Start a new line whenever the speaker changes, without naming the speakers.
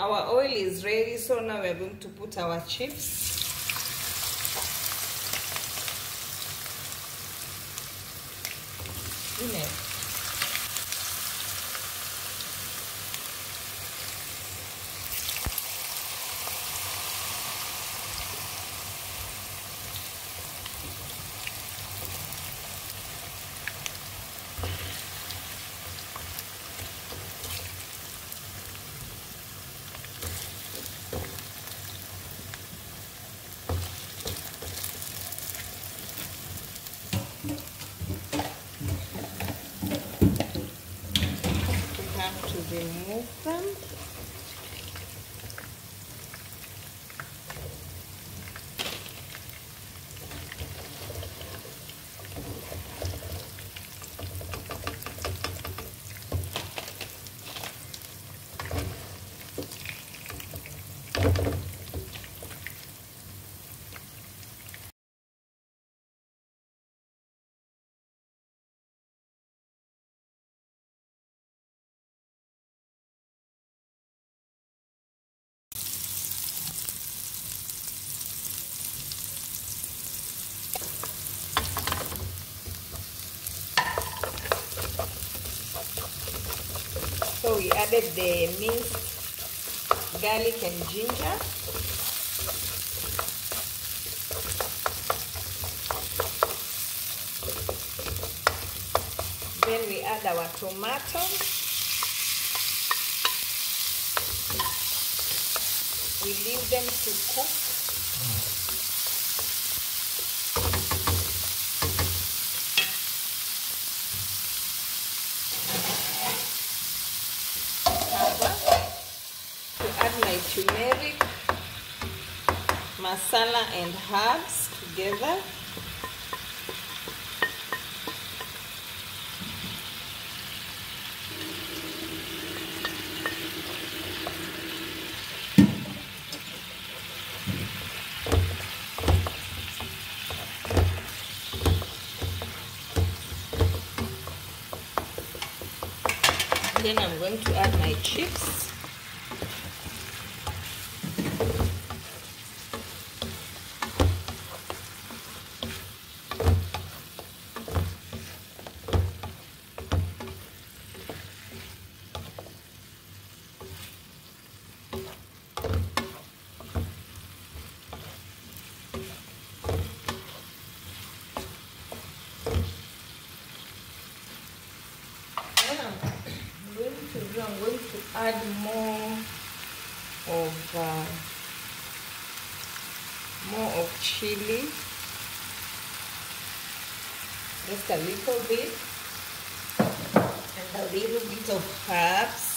our oil is ready so now we're going to put our chips. In it we have to added the minced garlic and ginger. Then we add our tomato. We leave them to cook. My turmeric, masala and herbs together. Then I'm going to add my chips. I'm going to do, I'm going to add more of uh, more of chili, just a little bit, and a little bit of herbs.